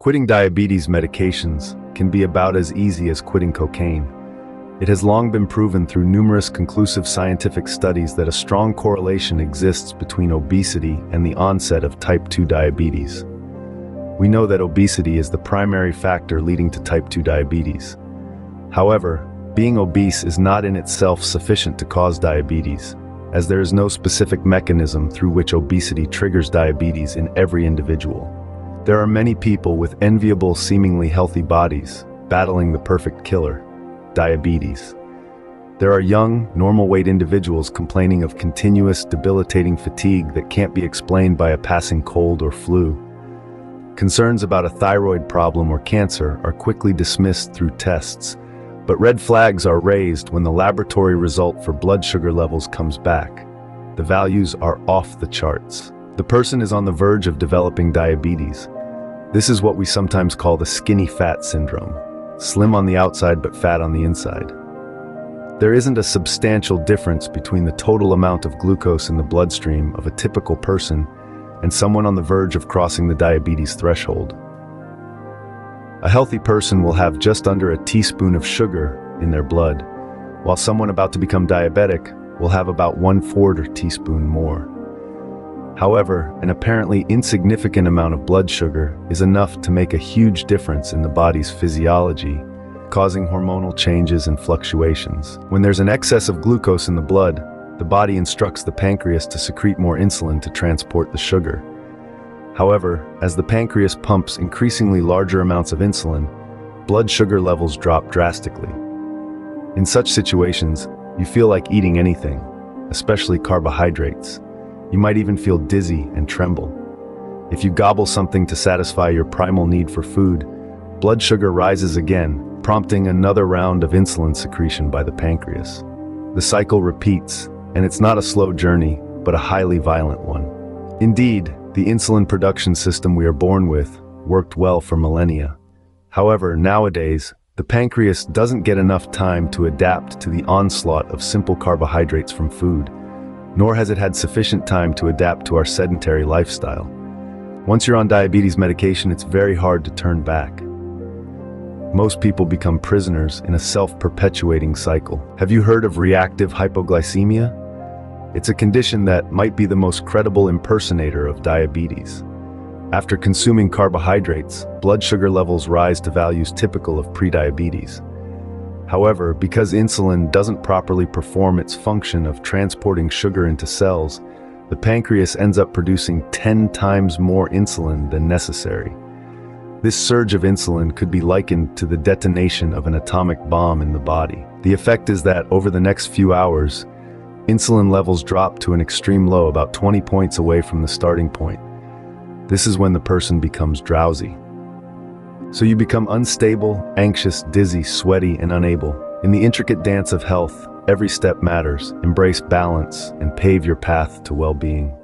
Quitting diabetes medications can be about as easy as quitting cocaine. It has long been proven through numerous conclusive scientific studies that a strong correlation exists between obesity and the onset of type 2 diabetes. We know that obesity is the primary factor leading to type 2 diabetes. However, being obese is not in itself sufficient to cause diabetes, as there is no specific mechanism through which obesity triggers diabetes in every individual. There are many people with enviable, seemingly healthy bodies, battling the perfect killer, diabetes. There are young, normal-weight individuals complaining of continuous, debilitating fatigue that can't be explained by a passing cold or flu. Concerns about a thyroid problem or cancer are quickly dismissed through tests, but red flags are raised when the laboratory result for blood sugar levels comes back. The values are off the charts. The person is on the verge of developing diabetes. This is what we sometimes call the skinny fat syndrome. Slim on the outside but fat on the inside. There isn't a substantial difference between the total amount of glucose in the bloodstream of a typical person and someone on the verge of crossing the diabetes threshold. A healthy person will have just under a teaspoon of sugar in their blood, while someone about to become diabetic will have about one-fourth teaspoon more. However, an apparently insignificant amount of blood sugar is enough to make a huge difference in the body's physiology, causing hormonal changes and fluctuations. When there's an excess of glucose in the blood, the body instructs the pancreas to secrete more insulin to transport the sugar. However, as the pancreas pumps increasingly larger amounts of insulin, blood sugar levels drop drastically. In such situations, you feel like eating anything, especially carbohydrates. You might even feel dizzy and tremble. If you gobble something to satisfy your primal need for food, blood sugar rises again, prompting another round of insulin secretion by the pancreas. The cycle repeats, and it's not a slow journey, but a highly violent one. Indeed, the insulin production system we are born with worked well for millennia. However, nowadays, the pancreas doesn't get enough time to adapt to the onslaught of simple carbohydrates from food nor has it had sufficient time to adapt to our sedentary lifestyle. Once you're on diabetes medication, it's very hard to turn back. Most people become prisoners in a self-perpetuating cycle. Have you heard of reactive hypoglycemia? It's a condition that might be the most credible impersonator of diabetes. After consuming carbohydrates, blood sugar levels rise to values typical of prediabetes. However, because insulin doesn't properly perform its function of transporting sugar into cells, the pancreas ends up producing 10 times more insulin than necessary. This surge of insulin could be likened to the detonation of an atomic bomb in the body. The effect is that over the next few hours, insulin levels drop to an extreme low about 20 points away from the starting point. This is when the person becomes drowsy. So you become unstable, anxious, dizzy, sweaty, and unable. In the intricate dance of health, every step matters. Embrace balance and pave your path to well-being.